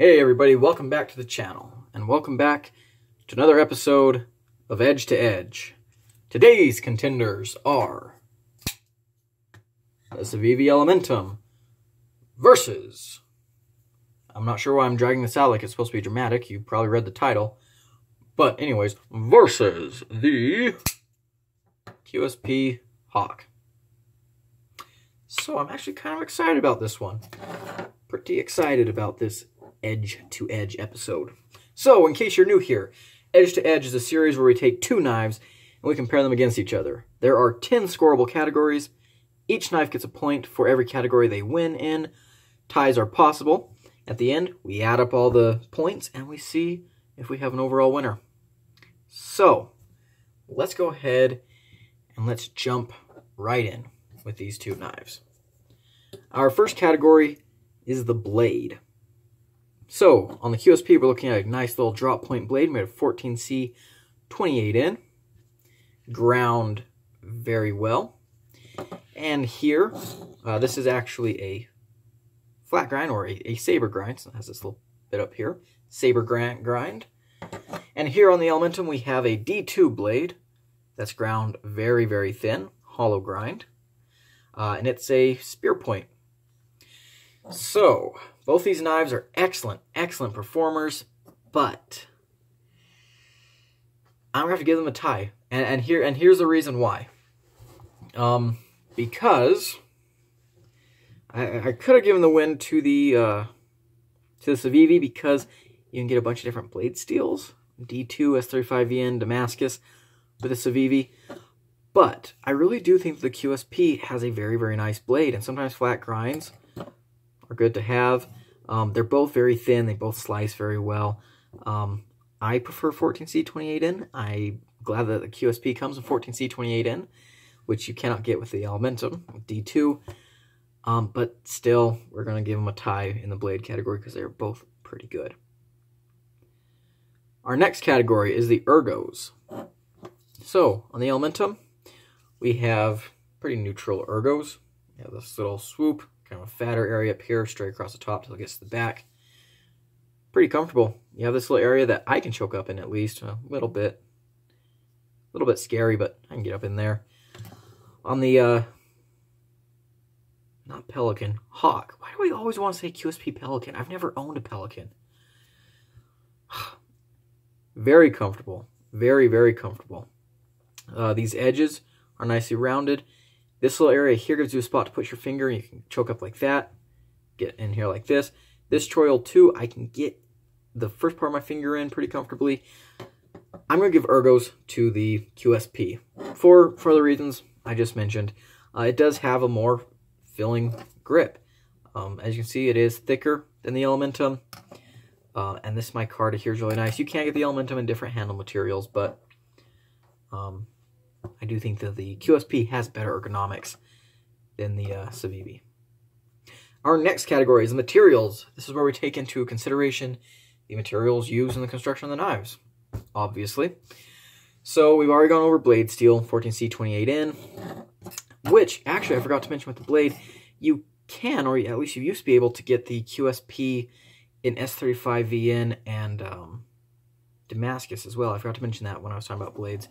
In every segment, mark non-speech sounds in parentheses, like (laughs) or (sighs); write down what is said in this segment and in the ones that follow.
Hey everybody, welcome back to the channel, and welcome back to another episode of Edge to Edge. Today's contenders are the Civivi Elementum versus... I'm not sure why I'm dragging this out like it's supposed to be dramatic, you probably read the title. But anyways, versus the QSP Hawk. So I'm actually kind of excited about this one. Pretty excited about this edge to edge episode. So, in case you're new here, Edge to Edge is a series where we take two knives and we compare them against each other. There are 10 scoreable categories. Each knife gets a point for every category they win in. Ties are possible. At the end, we add up all the points and we see if we have an overall winner. So, let's go ahead and let's jump right in with these two knives. Our first category is the blade. So, on the QSP, we're looking at a nice little drop point blade made of 14C 28N. Ground very well. And here, uh, this is actually a flat grind or a, a saber grind. So it has this little bit up here. Saber grind. grind. And here on the Elementum, we have a D2 blade that's ground very, very thin, hollow grind. Uh, and it's a spear point. So, both these knives are excellent, excellent performers, but I'm gonna have to give them a tie, and, and here and here's the reason why. Um, because I, I could have given the win to the uh, to the Civivi because you can get a bunch of different blade steels, D2, S35VN, Damascus, with the Civivi. But I really do think the QSP has a very, very nice blade, and sometimes flat grinds are good to have. Um, they're both very thin. They both slice very well. Um, I prefer 14C28N. I'm glad that the QSP comes in 14C28N, which you cannot get with the Elementum, D2. Um, but still, we're going to give them a tie in the blade category because they're both pretty good. Our next category is the Ergos. So, on the Elementum, we have pretty neutral Ergos. We have this little swoop kind of a fatter area up here, straight across the top till it gets to the back. Pretty comfortable. You have this little area that I can choke up in at least a little bit. A little bit scary, but I can get up in there. On the, uh, not Pelican, Hawk. Why do I always want to say QSP Pelican? I've never owned a Pelican. (sighs) very comfortable. Very, very comfortable. Uh, these edges are nicely rounded. This little area here gives you a spot to put your finger. You can choke up like that. Get in here like this. This choil too, I can get the first part of my finger in pretty comfortably. I'm going to give ergos to the QSP for, for the reasons I just mentioned. Uh, it does have a more filling grip. Um, as you can see, it is thicker than the Elementum. Uh, and this micarta here is really nice. You can get the Elementum in different handle materials, but um, I do think that the QSP has better ergonomics than the uh, Civivi. Our next category is materials. This is where we take into consideration the materials used in the construction of the knives, obviously. So we've already gone over blade steel, 14C28N, which actually I forgot to mention with the blade, you can, or at least you used to be able to get the QSP in S35VN and um, Damascus as well. I forgot to mention that when I was talking about blades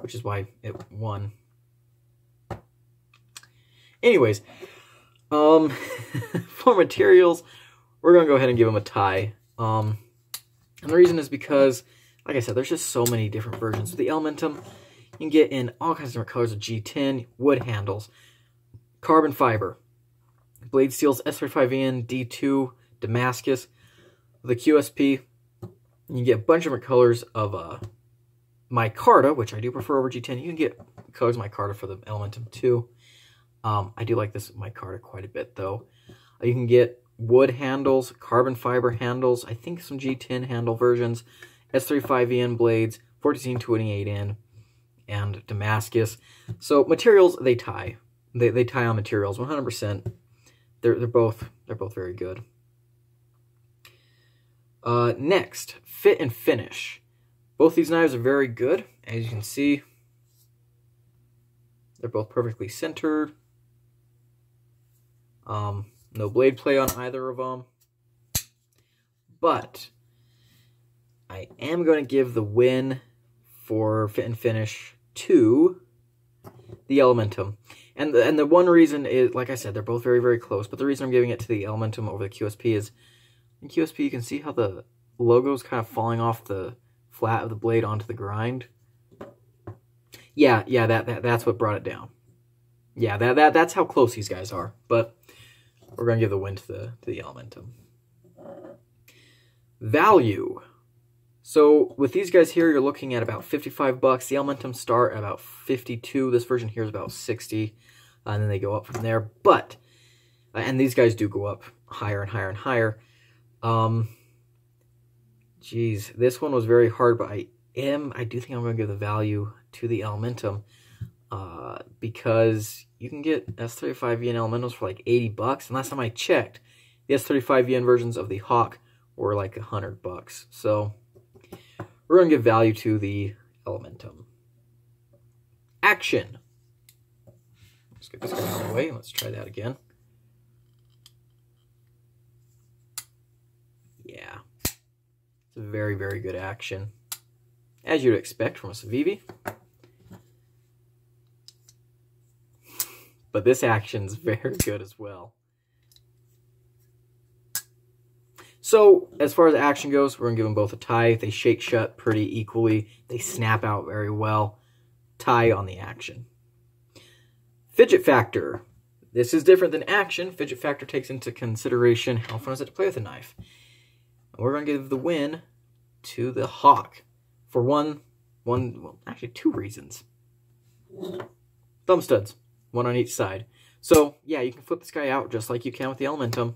which is why it won. Anyways, um, (laughs) for materials, we're going to go ahead and give them a tie. Um, and the reason is because, like I said, there's just so many different versions. With the Elementum, you can get in all kinds of different colors of G10, wood handles, carbon fiber, blade steels, S35VN, D2, Damascus. The QSP, you can get a bunch of different colors of uh, micarta, which I do prefer over G10. You can get colors micarta for the Elementum too. Um, I do like this micarta quite a bit though. Uh, you can get wood handles, carbon fiber handles, I think some G10 handle versions, S35VN blades, 1428N, and Damascus. So materials, they tie. They, they tie on materials 100%. They're, they're both they're both very good. Uh, next, fit and finish. Both these knives are very good. As you can see, they're both perfectly centered. Um, no blade play on either of them. but I am going to give the win for fit and finish to the Elementum. And the, and the one reason is, like I said, they're both very, very close. But the reason I'm giving it to the Elementum over the QSP is in QSP you can see how the logo is kind of falling off the flat of the blade onto the grind. Yeah, yeah, that, that that's what brought it down. Yeah, that, that that's how close these guys are. But we're going to give the win to the, to the Elementum. Value. So with these guys here, you're looking at about 55 bucks. The Elementum start at about 52. This version here is about 60. And then they go up from there. But, and these guys do go up higher and higher and higher. Um, geez, this one was very hard, but I am, I do think I'm going to give the value to the Elementum. Uh, because you can get S35VN Elementals for like 80 bucks. And last time I checked, the S35VN versions of the Hawk were like 100 bucks. So we're going to give value to the Elementum. Action. Let's get this guy out of the way. Let's try that again. Yeah. It's a very, very good action. As you'd expect from a Civivi. But this action's (laughs) very good as well. So, as far as action goes, we're going to give them both a tie. They shake shut pretty equally. They snap out very well. Tie on the action. Fidget factor. This is different than action. Fidget factor takes into consideration how fun is it to play with a knife. We're going to give the win to the Hawk. For one, one, well, actually two reasons. Thumb studs, one on each side. So, yeah, you can flip this guy out just like you can with the Elementum.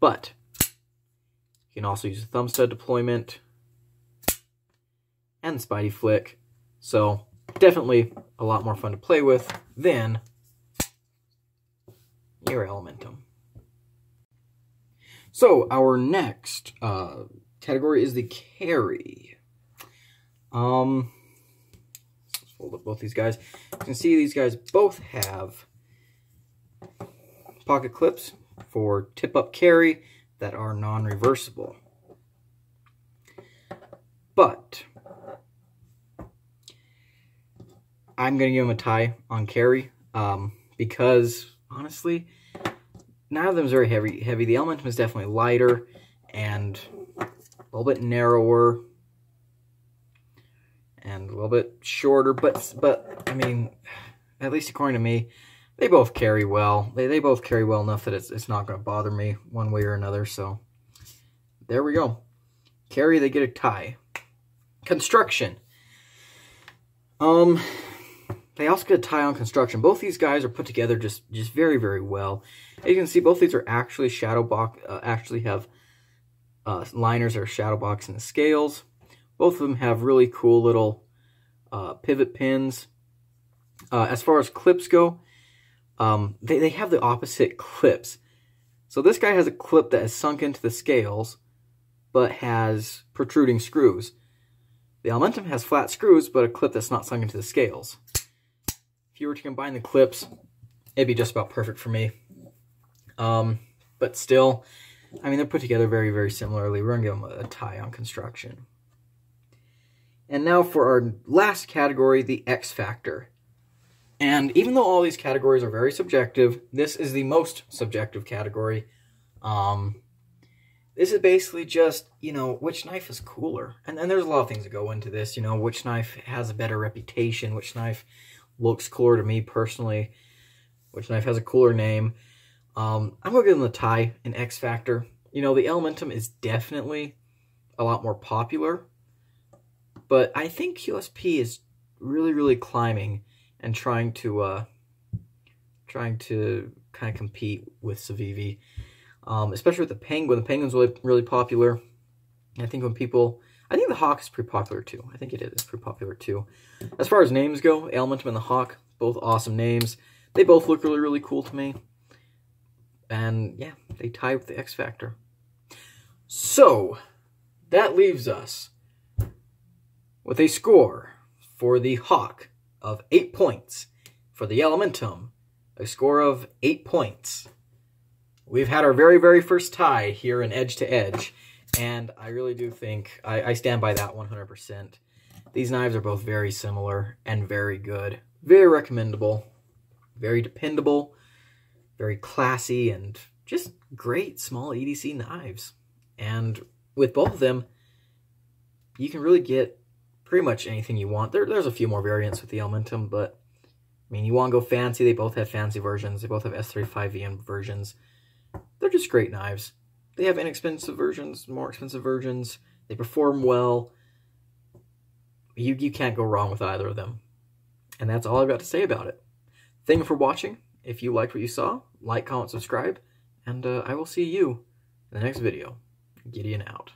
But, you can also use a thumb stud deployment and the Spidey flick. So definitely a lot more fun to play with than your Elementum. So our next uh, category is the carry. Um, let's fold up both these guys. You can see these guys both have pocket clips for tip-up carry that are non-reversible. But I'm going to give him a tie on carry um, because, honestly, none of them is very heavy. Heavy. The Elementum is definitely lighter and a little bit narrower and a little bit shorter. But, but I mean, at least according to me, they both carry well. They, they both carry well enough that it's, it's not going to bother me one way or another. So there we go. Carry, they get a tie. Construction. Um, they also get a tie on construction. Both these guys are put together just, just very, very well. As you can see, both these are actually shadow box, uh, actually have uh, liners or shadow box in the scales. Both of them have really cool little uh, pivot pins. Uh, as far as clips go, um, they, they have the opposite clips. So this guy has a clip that is sunk into the scales, but has protruding screws. The Elementum has flat screws, but a clip that's not sunk into the scales. If you were to combine the clips, it'd be just about perfect for me. Um, but still, I mean, they're put together very, very similarly. We're going to give them a tie on construction. And now for our last category, the X Factor. And even though all these categories are very subjective, this is the most subjective category. Um, this is basically just, you know, which knife is cooler. And, then there's a lot of things that go into this, you know, which knife has a better reputation, which knife looks cooler to me personally, which knife has a cooler name. Um, I'm going to give them the tie in X Factor. You know, the Elementum is definitely a lot more popular, but I think QSP is really, really climbing and trying to uh, trying to kind of compete with Civivi, um, especially with the Penguin. The Penguin's really really popular. I think when people, I think the Hawk is pretty popular too. I think it is pretty popular too. As far as names go, Elementum and the Hawk, both awesome names. They both look really really cool to me. And yeah, they tie with the X Factor. So that leaves us with a score for the Hawk of 8 points. For the Elementum, a score of 8 points. We've had our very, very first tie here in Edge to Edge. And I really do think, I, I stand by that 100%. These knives are both very similar and very good. Very recommendable. Very dependable. Very classy and just great small EDC knives. And with both of them, you can really get pretty much anything you want. There, there's a few more variants with the Elementum, but I mean, you want to go fancy, they both have fancy versions. They both have S35VN versions. They're just great knives. They have inexpensive versions, more expensive versions. They perform well. You, you can't go wrong with either of them. And that's all I've got to say about it. Thank you for watching. If you liked what you saw, like, comment, subscribe, and uh, I will see you in the next video. Gideon out.